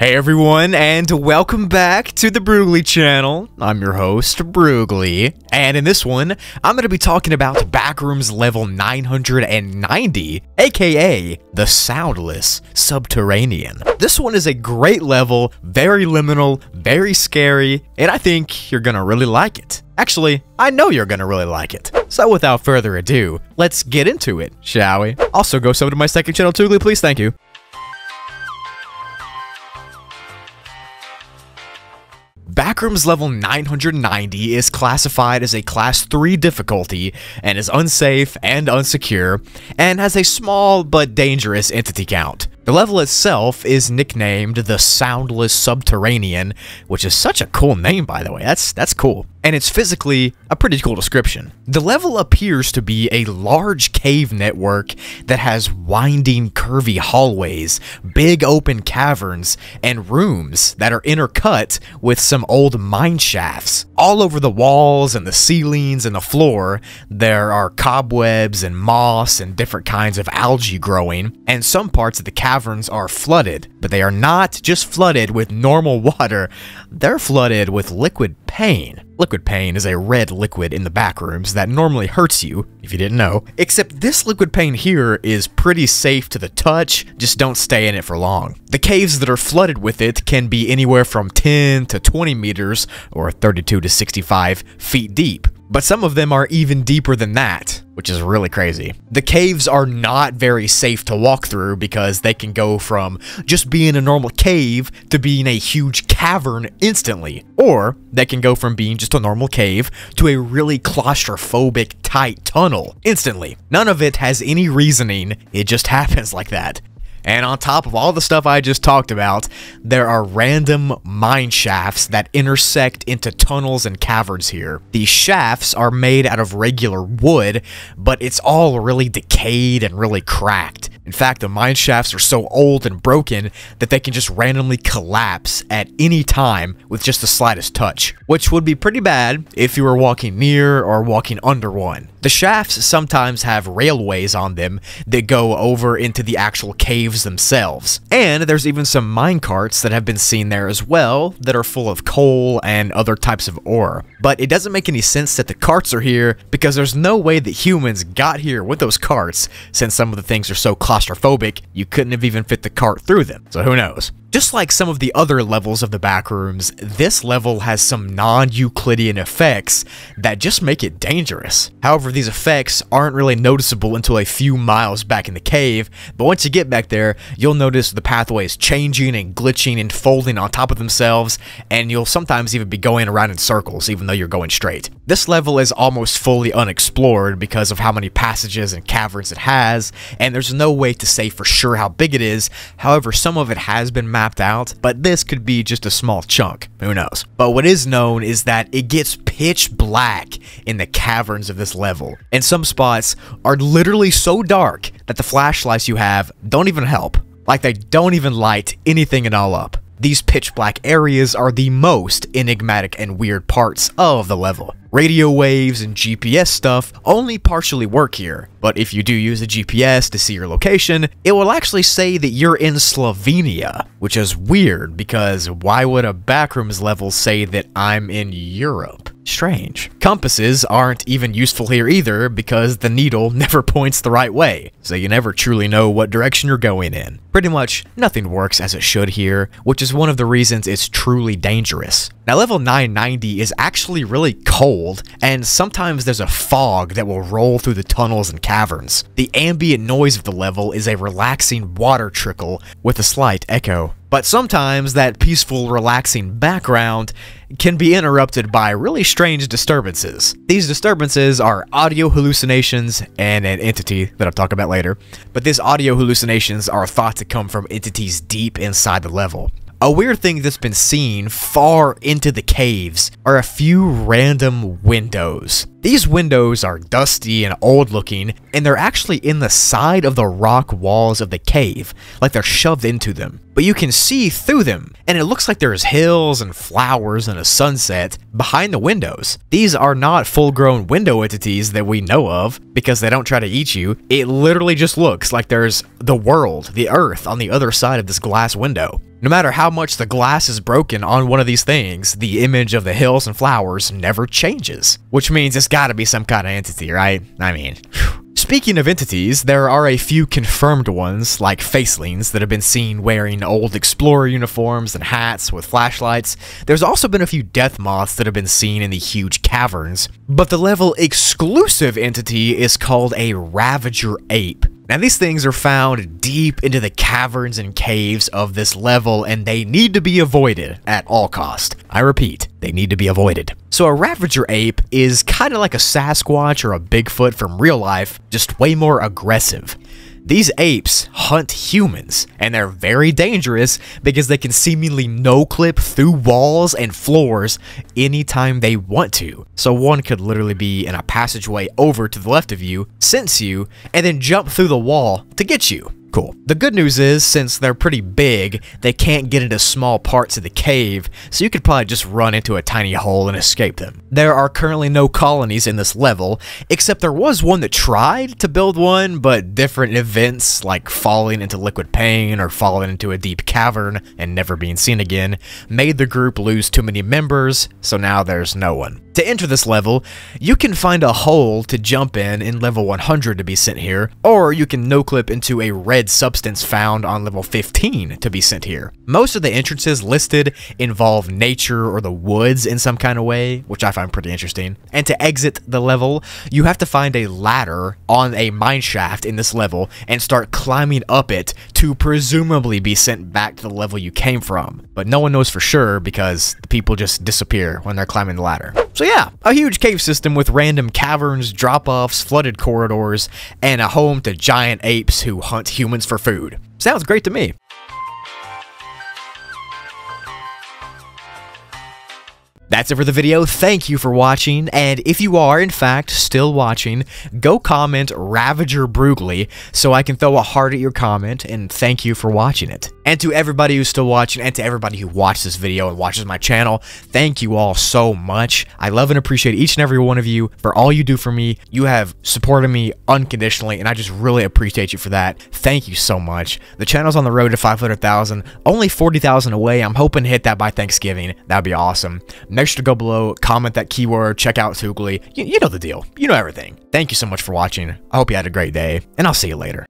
Hey everyone, and welcome back to the Broogli channel. I'm your host, Broogli, and in this one, I'm going to be talking about Backrooms level 990, aka the Soundless Subterranean. This one is a great level, very liminal, very scary, and I think you're going to really like it. Actually, I know you're gonna really like it. So without further ado, let's get into it, shall we? Also go sub to my second channel, Twoogli, please, thank you. Backrooms level 990 is classified as a class 3 difficulty and is unsafe and unsecure, and has a small but dangerous entity count. The level itself is nicknamed the Soundless Subterranean, which is such a cool name by the way, that's, that's cool and it's physically a pretty cool description. The level appears to be a large cave network that has winding, curvy hallways, big open caverns, and rooms that are intercut with some old mine shafts. All over the walls and the ceilings and the floor, there are cobwebs and moss and different kinds of algae growing, and some parts of the caverns are flooded, but they are not just flooded with normal water, they're flooded with liquid pain. Liquid pain is a red liquid in the backrooms that normally hurts you, if you didn't know. Except this liquid pain here is pretty safe to the touch, just don't stay in it for long. The caves that are flooded with it can be anywhere from 10 to 20 meters, or 32 to 65 feet deep but some of them are even deeper than that, which is really crazy. The caves are not very safe to walk through because they can go from just being a normal cave to being a huge cavern instantly, or they can go from being just a normal cave to a really claustrophobic tight tunnel instantly. None of it has any reasoning, it just happens like that. And on top of all the stuff I just talked about, there are random mine shafts that intersect into tunnels and caverns here. These shafts are made out of regular wood, but it's all really decayed and really cracked. In fact, the mine shafts are so old and broken that they can just randomly collapse at any time with just the slightest touch, which would be pretty bad if you were walking near or walking under one. The shafts sometimes have railways on them that go over into the actual caves themselves. And there's even some mine carts that have been seen there as well that are full of coal and other types of ore. But it doesn't make any sense that the carts are here because there's no way that humans got here with those carts since some of the things are so claustrophobic you couldn't have even fit the cart through them. So who knows? Just like some of the other levels of the backrooms, this level has some non-Euclidean effects that just make it dangerous. However, these effects aren't really noticeable until a few miles back in the cave, but once you get back there, you'll notice the pathways changing and glitching and folding on top of themselves, and you'll sometimes even be going around in circles even though you're going straight. This level is almost fully unexplored because of how many passages and caverns it has, and there's no way to say for sure how big it is, however some of it has been mapped out, but this could be just a small chunk, who knows. But what is known is that it gets pitch black in the caverns of this level, and some spots are literally so dark that the flashlights you have don't even help. Like they don't even light anything at all up. These pitch black areas are the most enigmatic and weird parts of the level. Radio waves and GPS stuff only partially work here, but if you do use a GPS to see your location, it will actually say that you're in Slovenia, which is weird because why would a backrooms level say that I'm in Europe? Strange. Compasses aren't even useful here either because the needle never points the right way, so you never truly know what direction you're going in. Pretty much nothing works as it should here, which is one of the reasons it's truly dangerous. Now level 990 is actually really cold, and sometimes there's a fog that will roll through the tunnels and caverns. The ambient noise of the level is a relaxing water trickle with a slight echo. But sometimes that peaceful, relaxing background can be interrupted by really strange disturbances. These disturbances are audio hallucinations and an entity that I'll talk about later, but these audio hallucinations are thought to come from entities deep inside the level. A weird thing that's been seen far into the caves are a few random windows. These windows are dusty and old looking, and they're actually in the side of the rock walls of the cave, like they're shoved into them. But you can see through them, and it looks like there's hills and flowers and a sunset behind the windows. These are not full grown window entities that we know of, because they don't try to eat you. It literally just looks like there's the world, the earth, on the other side of this glass window. No matter how much the glass is broken on one of these things, the image of the hills and flowers never changes. Which means it's gotta be some kind of entity, right? I mean, Speaking of entities, there are a few confirmed ones, like facelings, that have been seen wearing old explorer uniforms and hats with flashlights. There's also been a few death moths that have been seen in the huge caverns. But the level exclusive entity is called a Ravager Ape. Now these things are found deep into the caverns and caves of this level and they need to be avoided at all cost. I repeat, they need to be avoided. So a Ravager ape is kind of like a Sasquatch or a Bigfoot from real life, just way more aggressive. These apes hunt humans, and they're very dangerous because they can seemingly no-clip through walls and floors anytime they want to. So one could literally be in a passageway over to the left of you, sense you, and then jump through the wall to get you. Cool. The good news is, since they're pretty big, they can't get into small parts of the cave, so you could probably just run into a tiny hole and escape them. There are currently no colonies in this level, except there was one that tried to build one, but different events, like falling into liquid pain or falling into a deep cavern and never being seen again, made the group lose too many members, so now there's no one. To enter this level, you can find a hole to jump in in level 100 to be sent here, or you can no-clip into a red substance found on level 15 to be sent here. Most of the entrances listed involve nature or the woods in some kind of way, which I find pretty interesting. And to exit the level, you have to find a ladder on a mine shaft in this level and start climbing up it to presumably be sent back to the level you came from. But no one knows for sure because the people just disappear when they're climbing the ladder. So yeah, a huge cave system with random caverns, drop-offs, flooded corridors, and a home to giant apes who hunt humans for food. Sounds great to me. That's it for the video. Thank you for watching, and if you are, in fact, still watching, go comment Ravager Broogli so I can throw a heart at your comment and thank you for watching it. And to everybody who's still watching, and to everybody who watched this video and watches my channel, thank you all so much. I love and appreciate each and every one of you for all you do for me. You have supported me unconditionally, and I just really appreciate you for that. Thank you so much. The channel's on the road to 500,000, only 40,000 away. I'm hoping to hit that by Thanksgiving. That'd be awesome. Make sure to go below, comment that keyword, check out Twoogli. You, you know the deal. You know everything. Thank you so much for watching. I hope you had a great day, and I'll see you later.